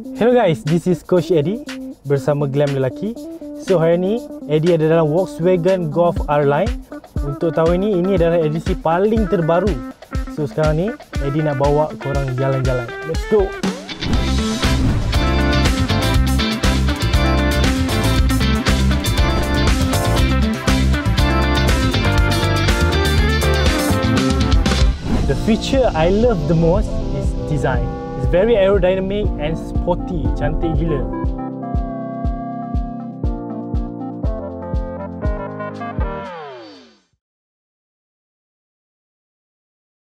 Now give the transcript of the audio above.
Hello guys, this is Coach Eddie bersama Glam Lelaki. So hari ni Eddie ada dalam Volkswagen Golf R-Line. Untuk tahun ini, ini adalah edisi paling terbaru. So sekarang ni Eddie nak bawa korang jalan-jalan. Let's go! The feature I love the most is design. It's very aerodynamic and sporty, cantik gila.